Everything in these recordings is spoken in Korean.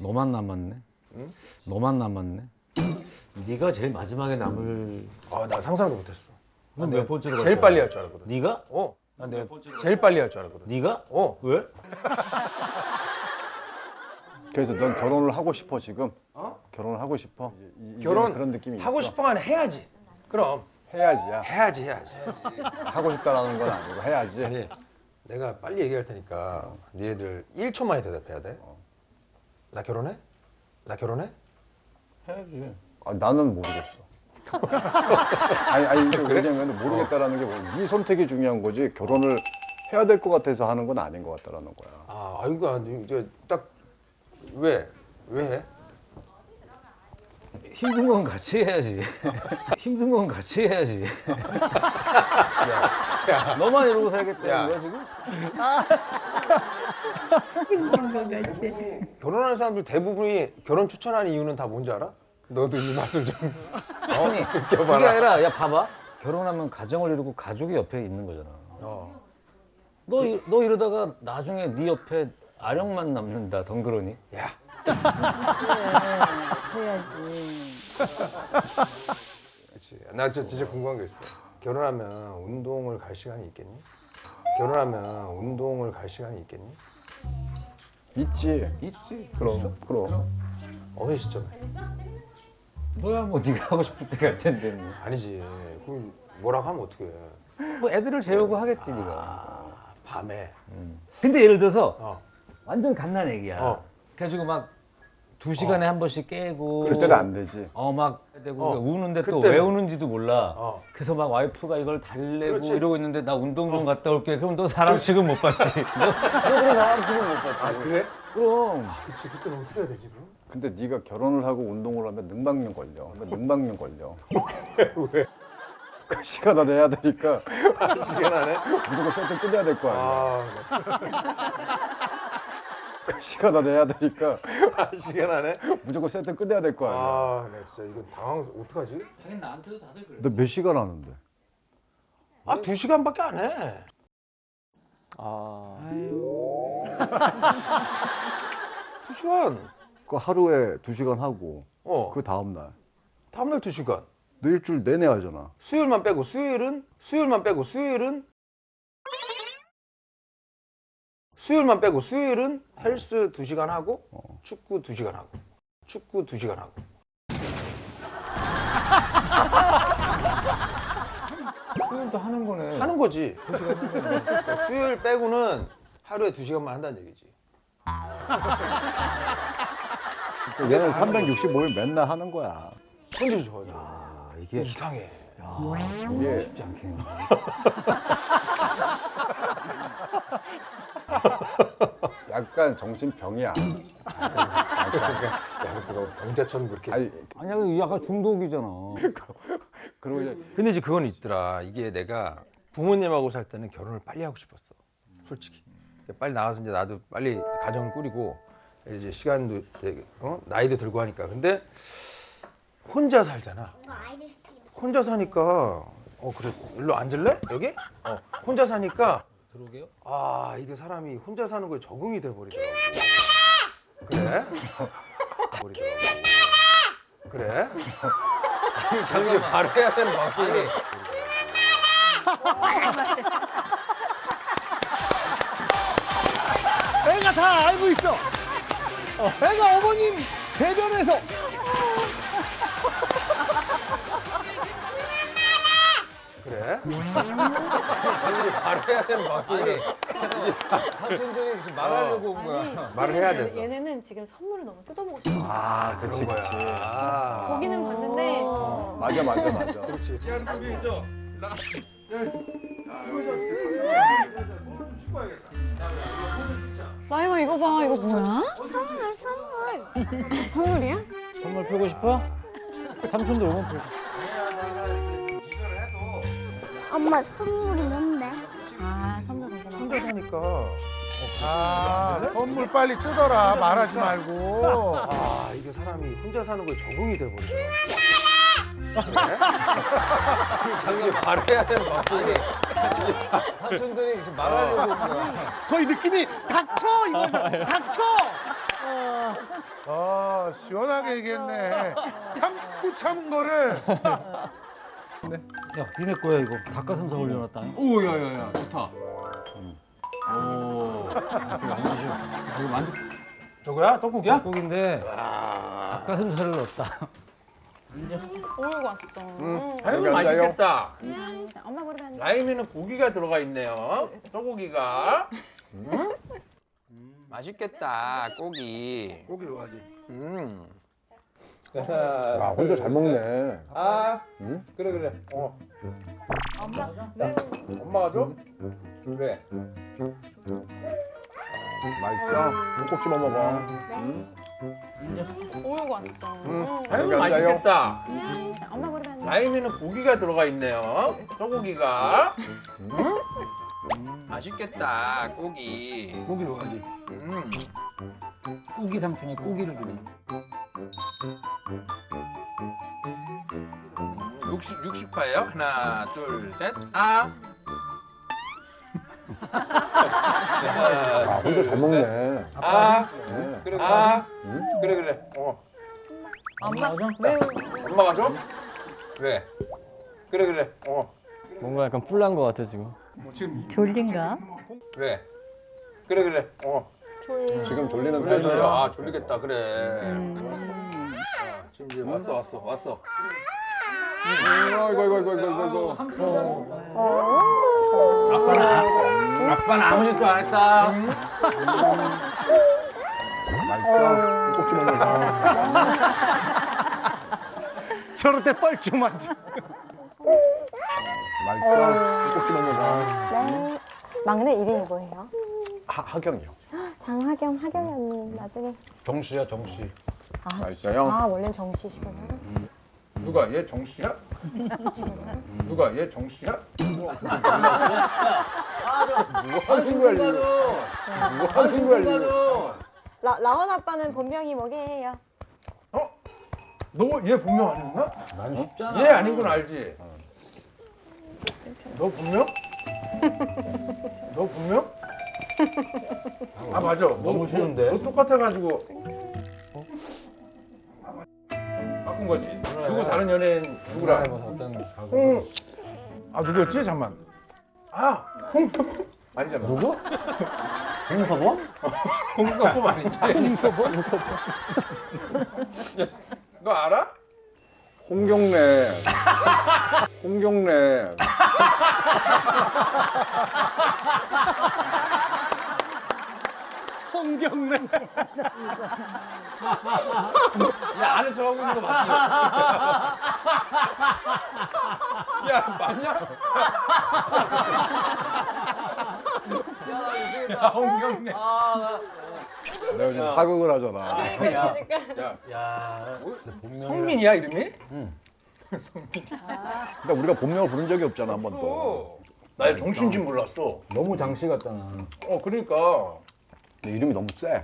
너만 남았네. 너만 남았네. 네가 제일 마지막에 남을 아, 나 상상도 못했어. 넌 내가 번째로 갈 제일 줄 빨리 할 줄 알았거든. 네가? 어, 난 내가 제일 빨리 할 줄 알았거든. 네가? 어, 왜? 그래서 넌 결혼을 하고 싶어 지금? 결혼을 하고 싶어? 이- 결혼 그런 느낌이 하고 있어. 싶어만 해야지. 그럼 해야지야. 해야지, 해야지. 하고 싶다라는 건 아니고 해야지. 아니, 내가 빨리 얘기할 테니까 니네들 1초 만에 대답해야 돼. 나 결혼해? 나 결혼해? 해야지. 아, 나는 모르겠어. 아니 아니 이게 왜냐면 모르겠다라는 게 뭐, 네 선택이 중요한 거지 결혼을 해야 될 것 같아서 하는 건 아닌 것 같다라는 거야. 아, 아이고, 아니, 이제 딱 왜? 왜 해? 힘든 건 같이 해야지. 힘든 건 같이 해야지. 너만 이러고 살겠다는 야. 거야 지금? 힘든 것 같이. 결혼하는 사람들 대부분이 결혼 추천하는 이유는 다 뭔지 알아? 너도 이 맛을 좀 아니 그게 아니라 야 봐봐. 결혼하면 가정을 이루고 가족이 옆에 있는 거잖아. 어. 너, 이- 너 이러다가 나중에 네 옆에 아령만 남는다 덩그러니. 야, 해야지. 그렇지. 나 진짜, 진짜 궁금한 게 있어. 결혼하면 운동을 갈 시간이 있겠니? 결혼하면 운동을 갈 시간이 있겠니? 있지. 있지. 그럼 그럼. 어느 시점에? 너야 뭐 네가 하고 싶을 때 갈 텐데 뭐. 아니지. 그럼 뭐라고 하면 어떻게 해? 뭐 애들을 재우고 하겠지 네가. 아, 밤에. 근데 예를 들어서 어. 완전 갓난 애기야. 어. 그래가지고 막 두 시간에 한 번씩 깨고. 그때는 안 되지. 어막 되고 어. 우는데 또 그때는. 왜 우는지도 몰라. 어. 그래서 막 와이프가 이걸 달래고 그렇지. 이러고 있는데 나 운동 좀 갔다 올게. 그럼 너 사람 취급 못 받지. 너, 너 그런 사람 취급 못 받지. 아, 그래? 그럼. 그치. 그때는 어떻게 해야 되지, 그럼? 근데 네가 결혼을 하고 운동을 하면 능방염 걸려. 그러니까 능방염 걸려. 왜? 그 시간 안에 해야 되니까 시간 안에? 무조건 세트 끝내야 될 거 아니야. 아, 그 시간 안에 해야 되니까 나 시간 안에? 무조건 세트 끝내야 될 거 아니야. 아, 나 진짜 이거 당황해서 어떡하지? 하긴 나한테도 다들 그래. 너 몇 시간 하는데? 아, 두 시간밖에 안 해. 두 시간. 그 하루에 두 시간 하고 어. 그 다음 날. 다음 날 두 시간. 너 일주일 내내 하잖아. 수요일만 빼고 수요일은 수요일만 빼고 수요일은 수요일만 빼고 수요일은 헬스 2시간 하고 축구 2시간 하고 축구 2시간 하고 수요일도 하는 거네. 하는 거지. 그러니까 수요일 빼고는 하루에 2시간만 한다는 얘기지. 그 얘는 365일 맨날 하는 거야. 컨디션 좋아져. 아, 이게 이상해. 이게 쉽지 않겠네. 약간 정신병이야. 야, 그거 병자처럼 그렇게. 아니 아니야, 이거 약간 중독이잖아. 그리고 이제 근데 이제 그건 있더라. 이게 내가 부모님하고 살 때는 결혼을 빨리 하고 싶었어. 솔직히. 빨리 나가서 이제 나도 빨리 가정을 꾸리고 이제 시간도 되게, 어? 나이도 들고 하니까. 근데 혼자 살잖아. 혼자 사니까 어 그래 일로 앉을래 여기? 어 혼자 사니까 들어오게요? 아 이게 사람이 혼자 사는 거에 적응이 돼 버리더라고. 그래? 버리더라고. 그래? 아니 자기 말해야 되는 거 같긴 해. 애가 다 알고 있어. 어, 애가 어머님 대변에서 그래? 자기 말해야 되는 해. 삼촌들이 지금 말하려고 온 거야. 말을 해야 돼서. 얘네는 지금 선물을 너무 뜯어보고 싶어. 아 그런 거야. 아. 보기는 봤는데 맞아 맞아 맞아. 그렇지. 라이마 이거 봐 이거 뭐야? 선물 선물. 선물이야? 선물 풀고 싶어? 삼촌들 오면 풀. 엄마 선물이 뭔데? 아 선물. 혼자 사니까 아 선물 빨리 뜯어라 말하지 말고 아 이게 사람이 혼자 사는 거에 적응이 돼 버리더라고. 그래? 자기 말해야 되는 거 같긴 해. 삼촌들이 지금 말하려고 온 거야. 거의 느낌이 닥쳐 이거죠 닥쳐 아 시원하게 얘기했네. 참고 참은 거를 야, 니네 거야 이거. 닭가슴살 올려놨다. 오, 야야야, 좋다. 이거 만두 저거야? 떡국이야? 국인데 닭가슴살을 넣었다. 오고 왔어. 응. 아유, 앉아요. 맛있겠다. 미안합니다. 엄마 안 라임에는 고기가 들어가 있네요. 소고기가. 음? 맛있겠다, 고기. 고기 좋아하지. 음. 아 혼자 잘 먹네. 아, 그래 그래. 어. 엄마. 엄마가 줘? 그래. 맛있어. 꼭 집어 먹어. 오고 왔어. 응. 아유, 여기 앉아요. 맛있겠다. 미안합니다. 엄마 머리 안 라임에는 고기가 들어가 있네요. 소고기가. 음? 맛있겠다, 고기. 고기 좋아하지. 음. 꾸기 삼촌이 꾸기를 주네. 60, 60파예요? 하나, 둘, 셋. 아. 아 혼자 잘 먹네. 아. 네. 그래, 아. 그래, 그래. 어. 엄마 매우 엄마가 줘? 왜? 그래, 그래. 어. 뭔가 약간 뿔난 것 같아 지금. 졸린가? 왜? 그래, 그래. 어. 지금 졸리는. 편이야. 아, 졸리겠다. 그래. 어, 지금 이제 왔어, 왔어, 왔어. 아이고 아이고 아이고 아이고 아이고. 아빠는 아, 아빠는 아무 짓도 안 했다. 맛있어. 꼭 집어 먹어. 저럴 때 뻘쭘하지. 맛있어. 꼭 집어 먹어. 네. 막내 이름이 뭐예요? 하, 하경이요. 장하경, 하경이 언니 나중에. 정씨야 정씨. 맛있어요. 아, 원래는 정씨시구나. 누가? 얘 정씨야? 누가? 얘 정씨야? 뭐 하는 거야 이거? 뭐 하는 거야 이거? 라, 라원 아빠는 본명이 뭐게요? 어? 너 얘 본명 아니었나? 난 쉽잖아. 얘 아닌 건 알지? 너 본명? 너 본명? 아 맞아. 너, 너무 쉬운데? 너, 너 똑같아가지고 어? 바꾼 거지. 누구 다른 연예인 누구랑? 어떤 홍. 아 누구였지? 잠만. 아 홍. 아니잖아. 누구? 홍서보? 홍서범 아니지? 홍서범? 너 알아? 홍경래. 홍경래. 홍경래. 야 아는 척하고 있는 거 맞지? 야 맞냐? 야 홍경래. 내가 요즘 사극을 하잖아. 야, 야 야. 성민이야 이름이? 근데 우리가 본명을 부른 적이 없잖아 한 번도. 어. 나의 정신진 몰랐어. 너무 장씨 같잖아. 어 그러니까. 이름이 너무 세.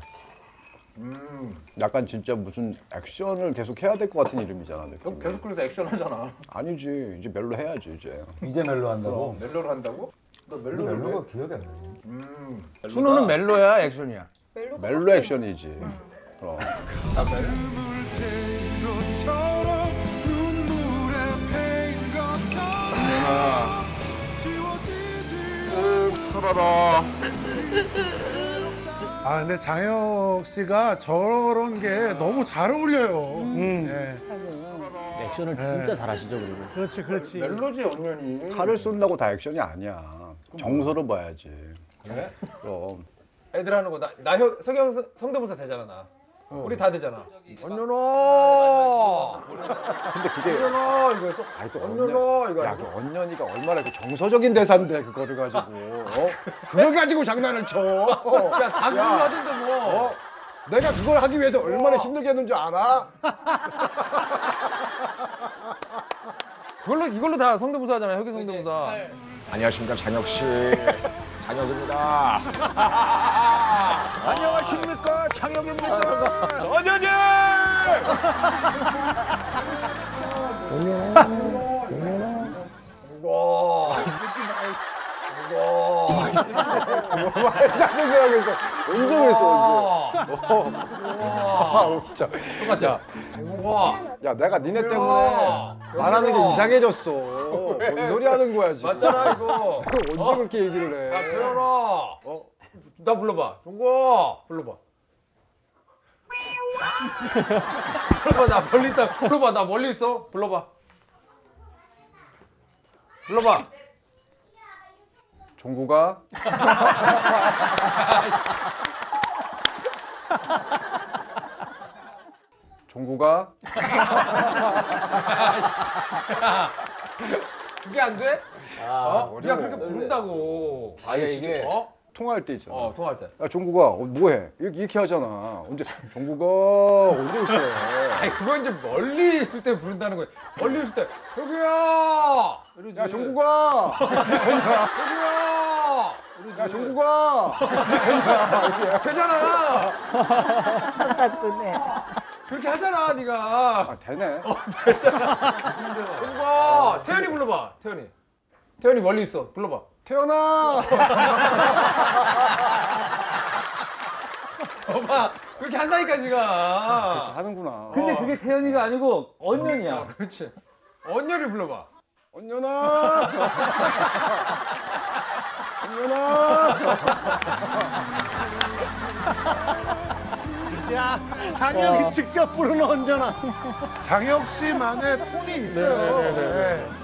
음. 약간 진짜 무슨 액션을 계속 해야 될 것 같은 이름이잖아. 너 느낌이. 계속 그래서 액션 하잖아. 아니지 이제 멜로 해야지 이제. 이제 멜로 한다고? 멜로를 한다고? 너 멜로를 멜로가 왜? 기억이 안 나네. 음. 준호는 멜로야 액션이야? 멜로 액션이지. 그럼. 것처럼 눈물에 패인 것처럼 지워지지 살아라. 아 근데 장혁 씨가 저런 게 너무 잘 어울려요. 네. 액션을 진짜 잘하시죠 그리고. 그렇지 그렇지. 멜로지 언년이. 칼을 쏜다고 다 액션이 아니야. 정서를 봐야지. 그래? 그럼. 애들 하는 거 나나 서경 성- 성대모사 되잖아 나. 우리 다 되잖아. 언년아. 근데 그게 언년아 이거 해서 아니 또 언년아 이거 야, 아니고. 그 언년이가 얼마나 그 정서적인 대사인데 그거를 가지고 어? 그걸 가지고 장난을 쳐. 야 다그걸 하던데 뭐. 어? 내가 그걸 하기 위해서 얼마나 힘들게 했는 줄 알아? 그걸로 이걸로 다 성대모사 하잖아 혁이 성대모사. 안녕하십니까 장혁 씨. 장혁입니다. 안녕하십니까 장혁입니다. 언년이. 이거. 이거. 말도 안 되는 생각했어. 언제 그랬어, 언제. 아, 진짜. 와 야, 내가 니네 때문에 말하는 게 이상해졌어. 뭔 소리 하는 거야, 지금. 맞잖아 이거. 언제 그렇게 얘기를 야 해? 태연아. 어? 나 불러봐. 종거 불러봐. 불러봐 나 멀리 있다. 불러봐 나 멀리 있어. 불러봐. 불러봐. 종구가 종구가 그게 안 돼? 어? 네가. 그렇게 부른다고. 아, 이게 어? 통화할 때 있잖아. 어 통화할 때. 야, 종구가 어, 뭐해? 이렇게, 이렇게 하잖아. 언제 종구가 언제 이렇게 해? 아니 그건 이제 멀리 있을 때 부른다는 거야. 멀리 있을 때 여기야. 이러지. 야, 종구가! 여기야. 이러지. 야, 종구가! 되잖아. 그렇게 하잖아, 네가. 아, 되네. 종거 태연이 불러봐. 태연이. 태연이 멀리 있어. 불러봐. 태연아! 봐봐. 그렇게 한다니까 지가. 하는구나. 근데 그게 태연이가 아니고 언년이야. 그렇지. 언니를 불러봐. 언년아! 언년아! 야, 장혁이 직접 부르는 언제나. 장혁 씨만의 톤이 있어요. 네.